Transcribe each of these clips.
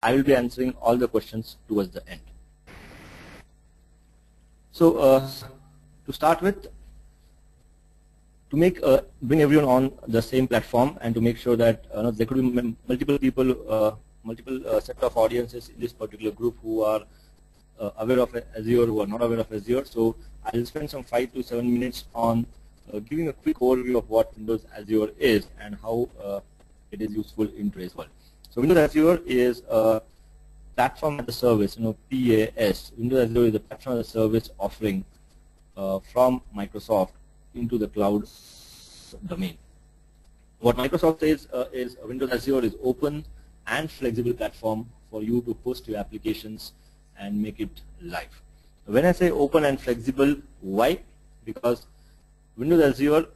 I will be answering all the questions towards the end. So uh, to start with, to make uh, bring everyone on the same platform and to make sure that uh, there could be multiple people, uh, multiple uh, set of audiences in this particular group who are uh, aware of Azure, who are not aware of Azure. So I'll spend some five to seven minutes on giving a quick overview of what Windows Azure is and how it is useful in today's world. So Windows Azure is a platform as a service, you know, PaaS. Windows Azure is a platform as a service offering from Microsoft into the cloud domain. What Microsoft says uh, is Windows Azure is open and flexible platform for you to host your applications and make it live. When I say open and flexible, why? Because Windows Azure,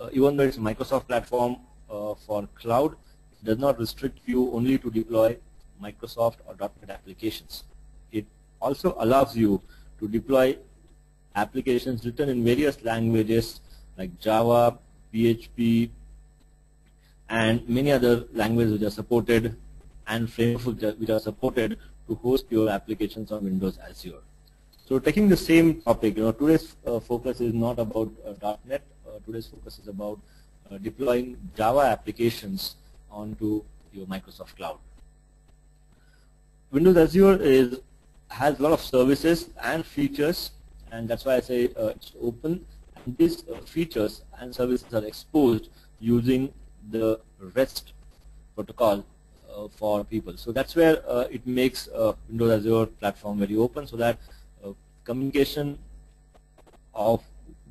uh, even though it's a Microsoft platform uh, for cloud, does not restrict you only to deploy Microsoft or .NET applications. It also allows you to deploy applications written in various languages like Java, PHP, and many other languages which are supported and frameworks which are supported to host your applications on Windows Azure. So taking the same topic, you know, today's uh, focus is not about uh, .NET. Uh, today's focus is about uh, deploying Java applications onto your Microsoft Cloud. Windows Azure is has a lot of services and features and that's why I say uh, it's open. And these uh, features and services are exposed using the REST protocol uh, for people. So that's where uh, it makes uh, Windows Azure platform very open so that uh, communication of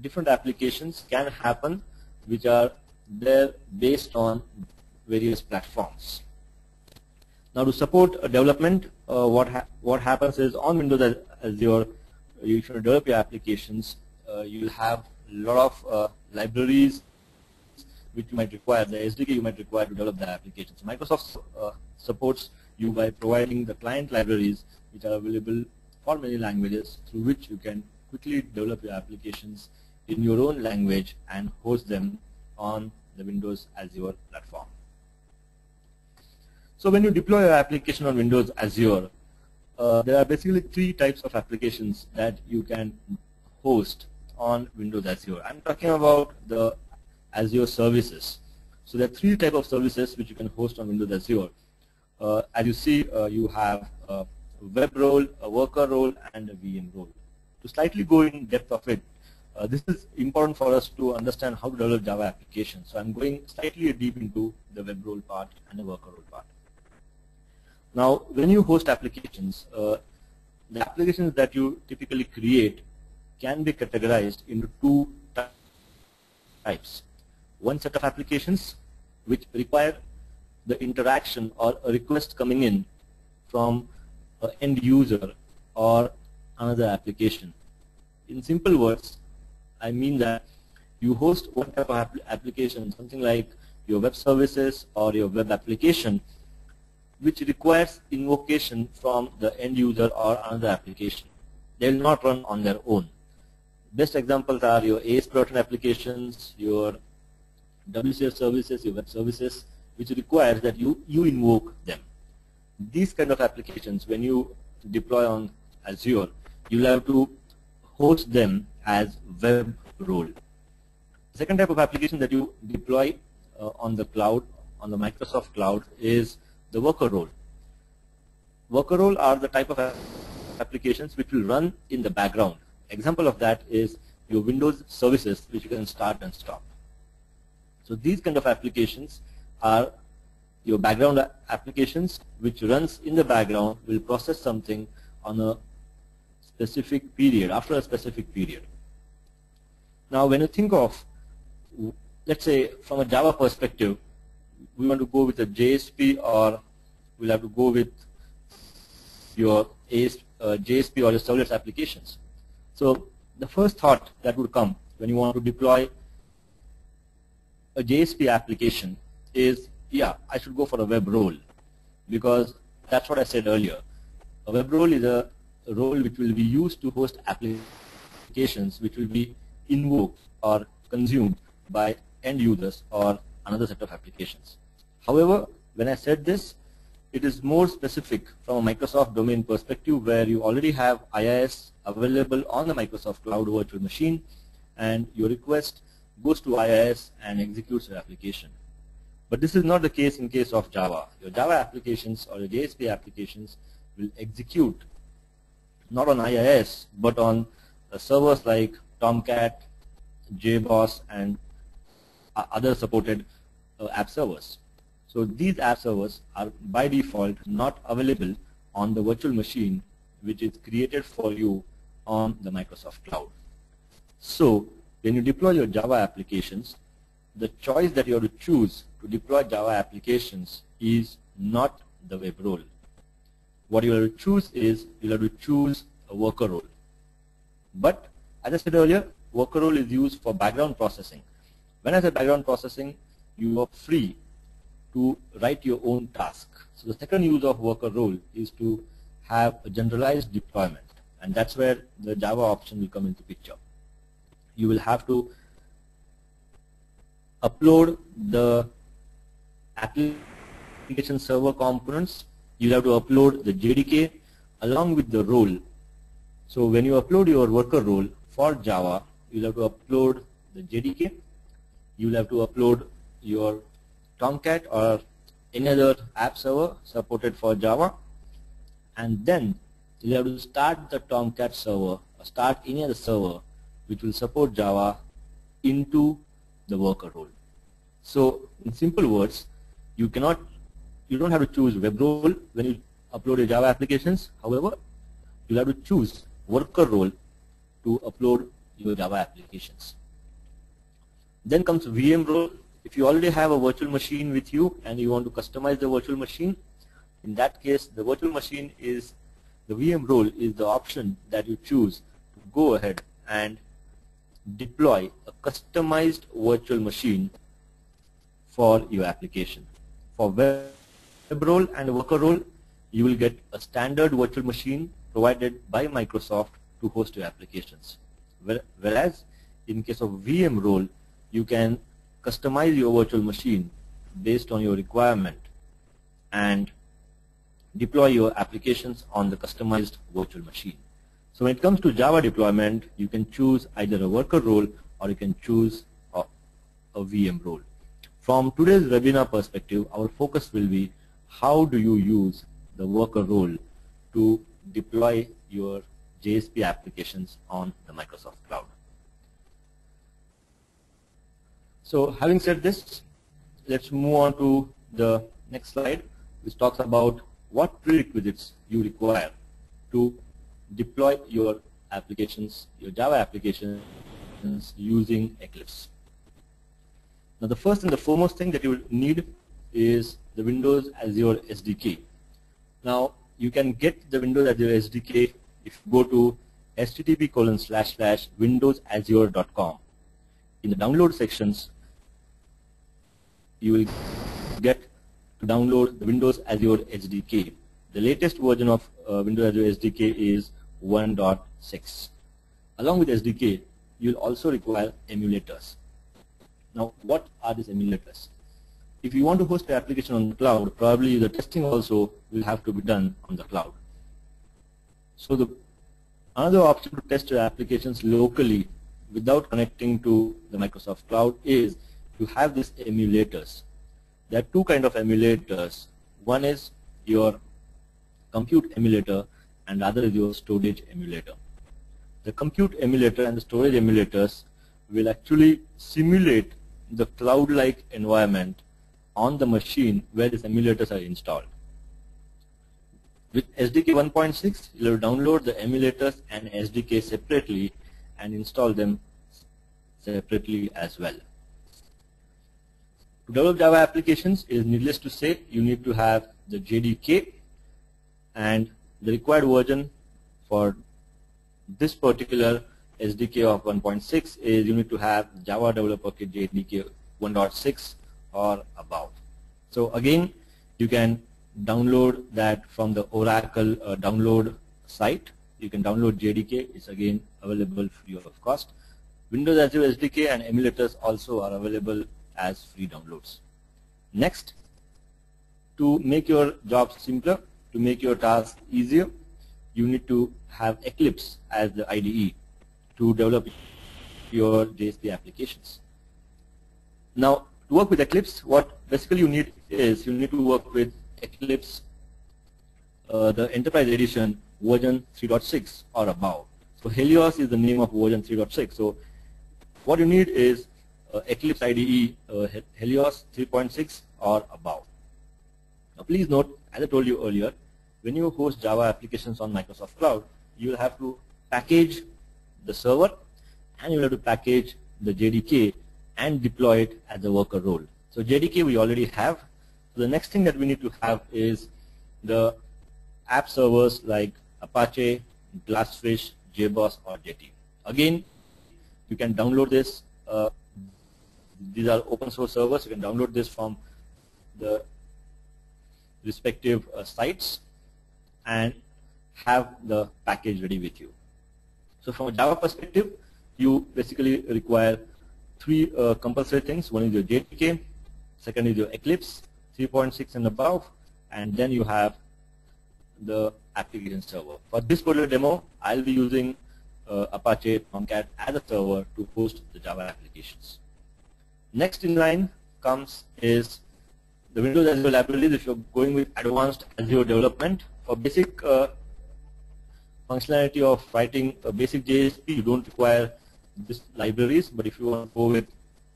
different applications can happen which are there based on various platforms. Now to support development, what ha what happens is on Windows Azure you should develop your applications, uh, you'll have a lot of uh, libraries which you might require, the SDK you might require to develop the applications. Microsoft uh, supports you by providing the client libraries which are available for many languages through which you can quickly develop your applications in your own language and host them on the Windows Azure platform. So when you deploy your application on Windows Azure, uh, there are basically three types of applications that you can host on Windows Azure. I'm talking about the Azure services. So there are three types of services which you can host on Windows Azure. Uh, as you see, uh, you have a web role, a worker role, and a VM role. To slightly go in depth of it, uh, this is important for us to understand how to develop Java applications. So I'm going slightly deep into the web role part and the worker role part. Now, when you host applications, uh, the applications that you typically create can be categorized into two types. One set of applications which require the interaction or a request coming in from an end user or another application. In simple words, I mean that you host one type of application, something like your web services or your web application which requires invocation from the end user or another application. They will not run on their own. Best examples are your AS applications, your WCF services, your web services, which requires that you, you invoke them. These kind of applications, when you deploy on Azure, you'll have to host them as web role. Second type of application that you deploy uh, on the cloud, on the Microsoft cloud, is the worker role. Worker role are the type of applications which will run in the background. Example of that is your Windows services which you can start and stop. So these kind of applications are your background applications which runs in the background will process something on a specific period, after a specific period. Now when you think of, let's say from a Java perspective, we want to go with a JSP or we'll have to go with your AS, uh, JSP or your servlet applications. So the first thought that would come when you want to deploy a JSP application is, yeah, I should go for a web role because that's what I said earlier. A web role is a role which will be used to host applications which will be invoked or consumed by end users or another set of applications. However, when I said this, it is more specific from a Microsoft domain perspective where you already have IIS available on the Microsoft Cloud Virtual Machine and your request goes to IIS and executes your application. But this is not the case in case of Java. Your Java applications or your JSP applications will execute not on IIS but on uh, servers like Tomcat, JBoss and uh, other supported Uh, app servers. So these app servers are by default not available on the virtual machine which is created for you on the Microsoft Cloud. So when you deploy your Java applications, the choice that you have to choose to deploy Java applications is not the web role. What you have to choose is you have to choose a worker role. But as I said earlier, worker role is used for background processing. When I say background processing, you are free to write your own task. So the second use of worker role is to have a generalized deployment and that's where the Java option will come into picture. You will have to upload the application server components. You'll have to upload the JDK along with the role. So when you upload your worker role for Java, you'll have to upload the JDK. You'll have to upload your Tomcat or any other app server supported for Java and then you have to start the Tomcat server or start any other server which will support Java into the worker role. So in simple words, you cannot, you don't have to choose web role when you upload your Java applications. However, you'll have to choose worker role to upload your Java applications. Then comes VM role if you already have a virtual machine with you and you want to customize the virtual machine, in that case the virtual machine is the VM role is the option that you choose to go ahead and deploy a customized virtual machine for your application. For web role and worker role, you will get a standard virtual machine provided by Microsoft to host your applications. Whereas in case of VM role, you can customize your virtual machine based on your requirement and deploy your applications on the customized virtual machine. So when it comes to Java deployment, you can choose either a worker role or you can choose a, a VM role. From today's webinar perspective, our focus will be how do you use the worker role to deploy your JSP applications on the Microsoft Cloud. So having said this, let's move on to the next slide, which talks about what prerequisites you require to deploy your applications, your Java applications using Eclipse. Now the first and the foremost thing that you will need is the Windows Azure SDK. Now you can get the Windows Azure SDK if you go to http colon slash slash windowsazure.com. In the download sections, you will get to download the Windows Azure SDK. The latest version of uh, Windows Azure SDK is 1.6. Along with SDK, you'll also require emulators. Now, what are these emulators? If you want to host the application on the cloud, probably the testing also will have to be done on the cloud. So the another option to test your applications locally without connecting to the Microsoft Cloud is you have these emulators. There are two kind of emulators. One is your compute emulator and the other is your storage emulator. The compute emulator and the storage emulators will actually simulate the cloud-like environment on the machine where these emulators are installed. With SDK 1.6, you'll download the emulators and SDK separately and install them separately as well. To develop Java applications, it is needless to say you need to have the JDK and the required version for this particular SDK of 1.6 is you need to have Java Developer Kit JDK 1.6 or above. So again, you can download that from the Oracle uh, download site. You can download JDK. It's again available free of cost. Windows Azure SDK and emulators also are available as free downloads. Next, to make your job simpler, to make your task easier, you need to have Eclipse as the IDE to develop your JSP applications. Now, to work with Eclipse, what basically you need is you need to work with Eclipse, uh, the Enterprise Edition version 3.6 or above. So Helios is the name of version 3.6. So what you need is Eclipse IDE uh, Helios 3.6 or above. Now please note, as I told you earlier, when you host Java applications on Microsoft Cloud, you will have to package the server and you will have to package the JDK and deploy it as a worker role. So JDK we already have. So the next thing that we need to have is the app servers like Apache, Glassfish, JBoss, or Jetty. Again, you can download this. Uh, these are open source servers. You can download this from the respective uh, sites and have the package ready with you. So from a Java perspective, you basically require three uh, compulsory things. One is your JDK, second is your Eclipse 3.6 and above, and then you have the application server. For this particular demo, I'll be using uh, Apache Tomcat as a server to host the Java applications. Next in line comes is the Windows Azure libraries if you're going with advanced Azure development. For basic uh, functionality of writing a basic JSP, you don't require these libraries, but if you want to go with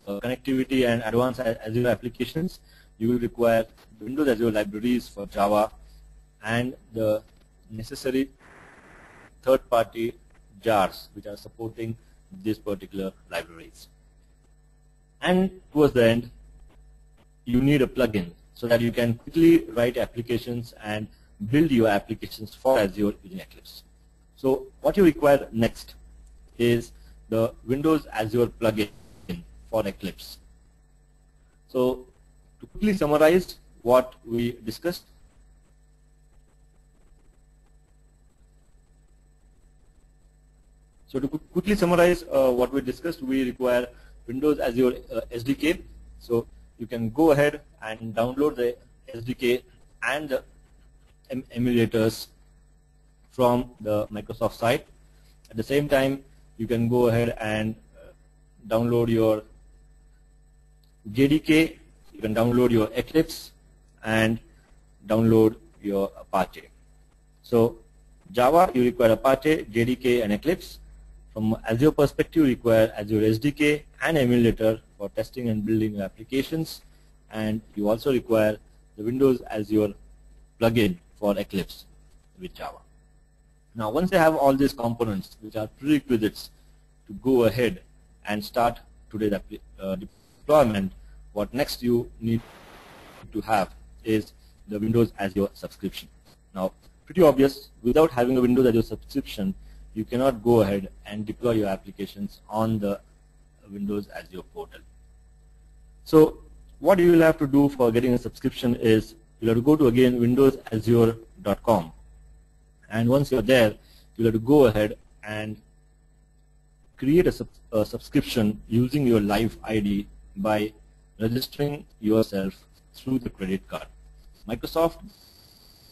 uh, connectivity and advanced Azure applications, you will require Windows Azure libraries for Java and the necessary third-party jars which are supporting these particular libraries. And towards the end, you need a plugin so that you can quickly write applications and build your applications for Azure using Eclipse. So what you require next is the Windows Azure plugin for Eclipse. So to quickly summarize what we discussed, So to quickly summarize uh, what we discussed, we require Windows Azure uh, SDK. So you can go ahead and download the SDK and the em emulators from the Microsoft site. At the same time, you can go ahead and uh, download your JDK, you can download your Eclipse, and download your Apache. So Java, you require Apache, JDK, and Eclipse. From Azure perspective, you require Azure SDK and emulator for testing and building applications. And you also require the Windows as Azure plugin for Eclipse with Java. Now, once you have all these components, which are prerequisites to go ahead and start today's uh, deployment, what next you need to have is the Windows Azure subscription. Now, pretty obvious, without having a Windows Azure subscription, you cannot go ahead and deploy your applications on the Windows Azure portal. So what you will have to do for getting a subscription is you'll have to go to again windowsazure.com and once you're there you'll have to go ahead and create a, sub a subscription using your live ID by registering yourself through the credit card. Microsoft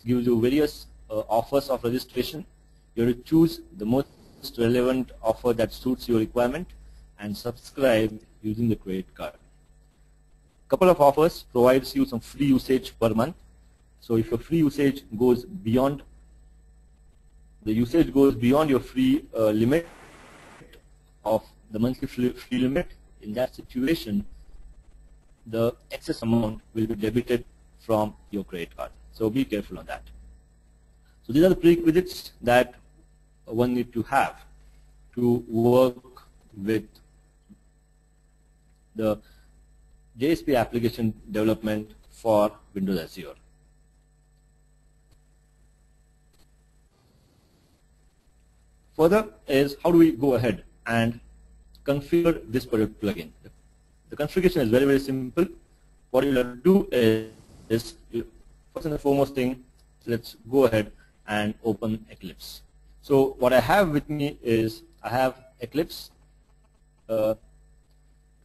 gives you various uh, offers of registration you have to choose the most relevant offer that suits your requirement and subscribe using the credit card. Couple of offers provides you some free usage per month. So if your free usage goes beyond the usage goes beyond your free uh, limit of the monthly free limit, in that situation, the excess amount will be debited from your credit card. So be careful on that. So these are the prerequisites that one need to have to work with the JSP application development for Windows Azure. Further is how do we go ahead and configure this particular plugin. The configuration is very, very simple. What you'll have to do is, is first and foremost thing, let's go ahead and open Eclipse. So what I have with me is I have Eclipse uh,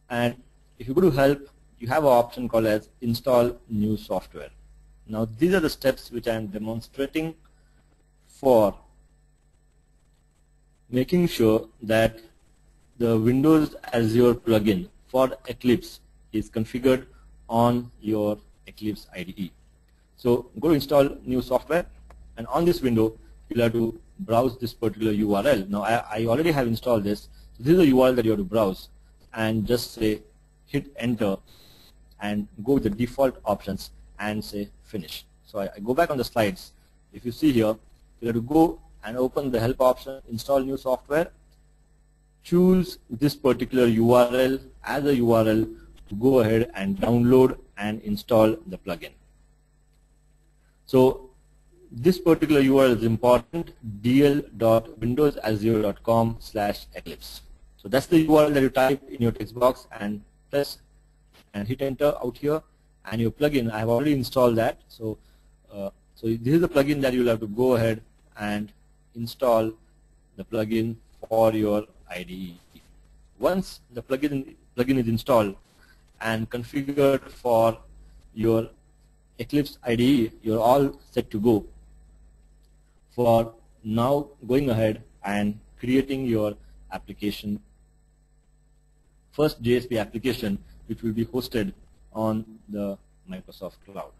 and if you go to help you have an option called as install new software. Now these are the steps which I am demonstrating for making sure that the Windows Azure plugin for Eclipse is configured on your Eclipse IDE. So go to install new software and on this window you'll have to browse this particular URL. Now I, I already have installed this. So this is the URL that you have to browse and just say hit enter and go with the default options and say finish. So I, I go back on the slides. If you see here, you have to go and open the help option, install new software, choose this particular URL as a URL to go ahead and download and install the plugin. So this particular URL is important, dl.windowsazure.com slash eclipse. So that's the URL that you type in your text box and press and hit enter out here and your plugin, I have already installed that. So, uh, so this is the plugin that you'll have to go ahead and install the plugin for your IDE. Once the plugin, plugin is installed and configured for your Eclipse IDE, you're all set to go for now going ahead and creating your application, first JSP application which will be hosted on the Microsoft Cloud.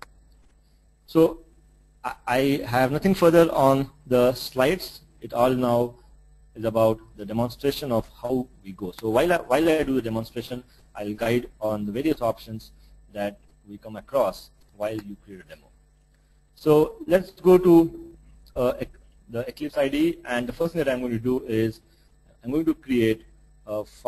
So I have nothing further on the slides. It all now is about the demonstration of how we go. So while I, while I do the demonstration, I'll guide on the various options that we come across while you create a demo. So let's go to uh, the Eclipse IDE and the first thing that I'm going to do is I'm going to create a file